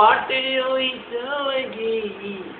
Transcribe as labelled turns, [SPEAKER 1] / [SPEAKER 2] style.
[SPEAKER 1] पाटे हुई चलेगी